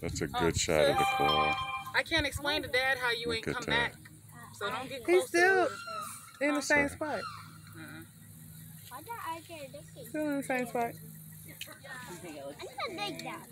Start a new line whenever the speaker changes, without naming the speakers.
That's a
Oh,
good shot of the claw.
I can't explain to Dad how you
Look
ain't come
that.
back. So don't get close.
He's still
to
in the same
Sorry.
spot.
Uh-uh.
Why I get?
Still in the same spot.
I'm to that.